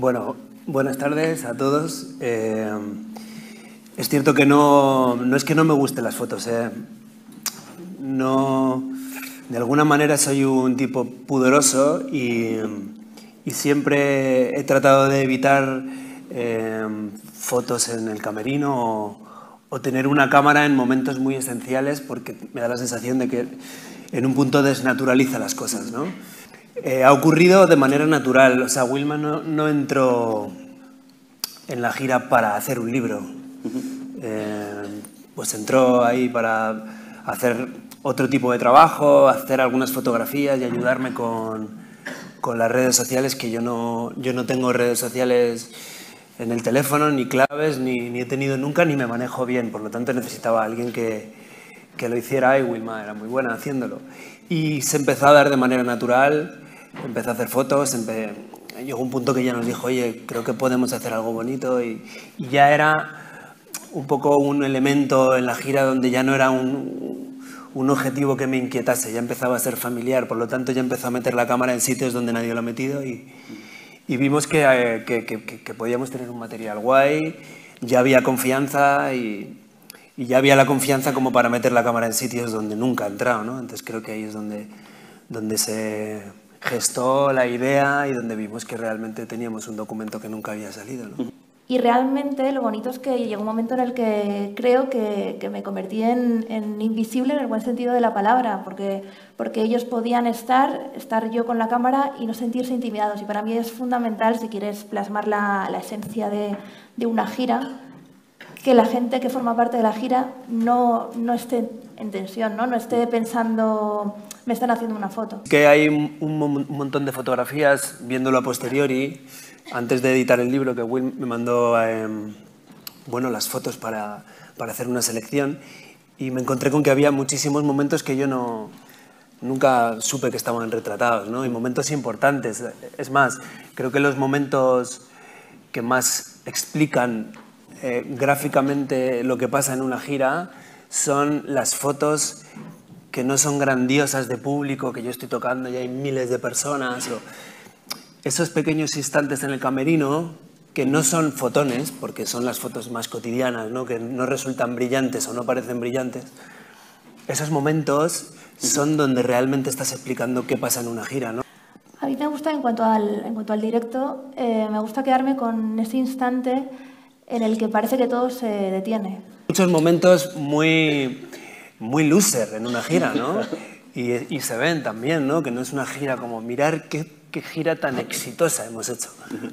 Bueno, buenas tardes a todos. Eh, es cierto que no, no es que no me gusten las fotos. eh. No, de alguna manera soy un tipo pudoroso y, siempre he tratado de evitar eh, fotos en el camerino o, o tener una cámara en momentos muy esenciales porque me da la sensación de que en un punto desnaturaliza las cosas, ¿no? Eh, ha ocurrido de manera natural, o sea, Wilma no, no entró en la gira para hacer un libro, Eh, pues entró ahí para hacer otro tipo de trabajo, hacer algunas fotografías y ayudarme con, con las redes sociales, que yo no, yo no tengo redes sociales en el teléfono, ni claves, ni, ni he tenido nunca, ni me manejo bien, por lo tanto necesitaba a alguien que, que lo hiciera y Wilma era muy buena haciéndolo. Y se empezó a dar de manera natural, empecé a hacer fotos, empe- llegó un punto que ya nos dijo, oye, creo que podemos hacer algo bonito y, y ya era un poco un elemento en la gira donde ya no era un, un objetivo que me inquietase, ya empezaba a ser familiar, por lo tanto ya empezó a meter la cámara en sitios donde nadie lo ha metido y, y vimos que, eh, que- que- que- podíamos tener un material guay, ya había confianza y, y ya había la confianza como para meter la cámara en sitios donde nunca ha entrado, ¿no? Entonces creo que ahí es donde, donde se gestó la idea y donde vimos que realmente teníamos un documento que nunca había salido. Y realmente lo bonito es que llegó un momento en el que creo que, que me convertí en, en invisible en el buen sentido de la palabra, porque, porque ellos podían estar, estar yo con la cámara y no sentirse intimidados. Y para mí es fundamental, si quieres plasmar la, la esencia de, de una gira, que la gente que forma parte de la gira no, no esté en tensión, ¿no? no esté pensando, me están haciendo una foto. Que hay un, un mo- un montón de fotografías viéndolo a posteriori, antes de editar el libro, que Will me mandó em, bueno, las fotos para, para hacer una selección y me encontré con que había muchísimos momentos que yo no, nunca supe que estaban retratados, ¿no? y momentos importantes. Es más, creo que los momentos que más explican eh, gráficamente lo que pasa en una gira son las fotos que no son grandiosas de público, que yo estoy tocando y hay miles de personas, o esos pequeños instantes en el camerino que no son fotones, porque son las fotos más cotidianas, ¿no? que no resultan brillantes o no parecen brillantes, esos momentos son donde realmente estás explicando qué pasa en una gira. ¿no? A mí me gusta, en cuanto al, en cuanto al directo, eh, me gusta quedarme con ese instante en el que parece que todo se detiene. Muchos momentos muy, muy loser en una gira, ¿no? Y, y se ven también, ¿no? Que no es una gira como mirar qué, qué gira tan exitosa hemos hecho.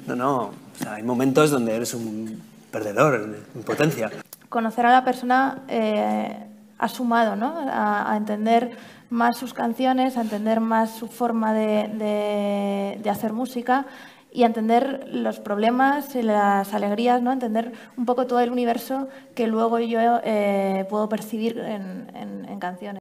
No, no. O sea, hay momentos donde eres un perdedor en potencia. Conocer a la persona eh, ha sumado ¿no? a, a entender más sus canciones, a entender más su forma de, de- de hacer música y entender los problemas y las alegrías, ¿no? entender un poco todo el universo que luego yo eh, puedo percibir en- en canciones.